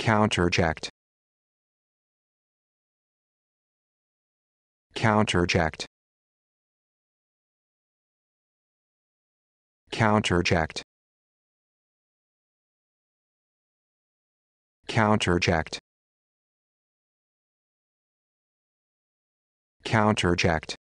counterject counterject counterject counterject counterject